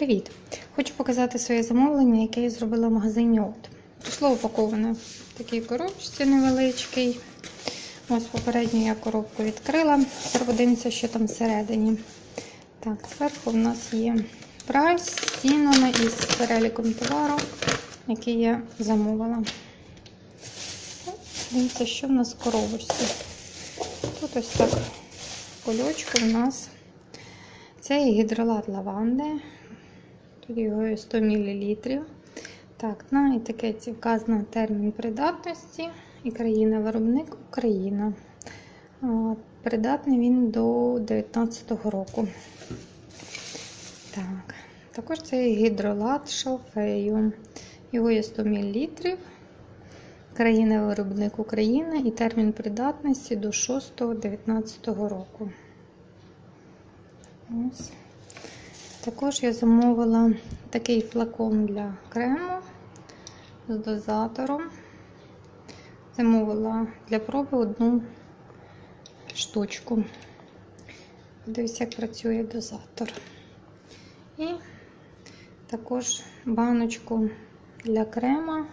Привіт! Хочу показати своє замовлення, яке я зробила в магазині От. Прийшло упаковане в такій коробочці невеличкій. Ось попередню я коробку відкрила. Тепер подивимося, що там всередині. Так, зверху в нас є прайс з цінами і з переліком товару, який я замовила. Дивіться, що в нас в коробочці. Тут ось так кульочку в нас. Це гідролат лаванди. Його 100 мл. Так, на етикетці вказано термін придатності і країна-виробник Україна. Придатний він до 2019 року. Так, Також це гідролат шалфею. Його є 100 мл. Країна-виробник України і термін придатності до 6-19 року. Ось. Також я замовила такий флакон для крему з дозатором. Замовила для проби одну штучку. Дивіться, як працює дозатор. І також баночку для крема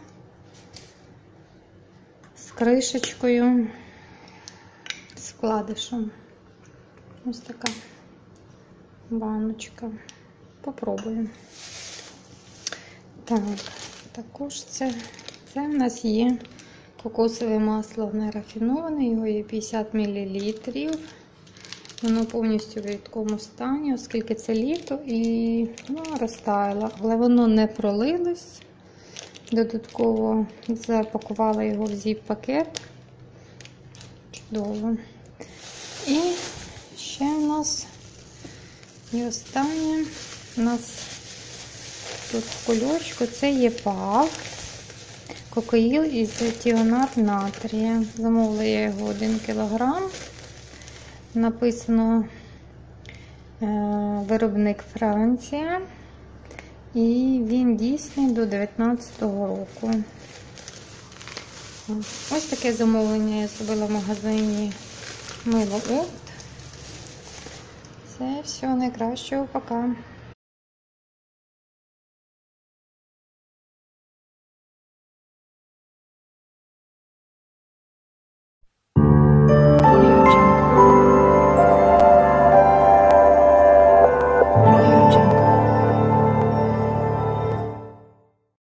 з кришечкою, з вкладишем. Ось така баночка. Попробуємо. Так, також це це в нас є кокосове масло нерафіноване, його є 50 мл. Воно повністю в рідкому стані, оскільки це літо і ну, розтаяло, але воно не пролилось. Додатково запакувала його в зіп-пакет. Чудово. І ще в нас і останнє у нас тут в це є пав, кокаїл із тіонат натрія. Замовила я його 1 кг. Написано е, виробник Франція. І він дійсний до 2019 року. Ось таке замовлення я зробила в магазині Мило Опт. Все, найкращого, пока.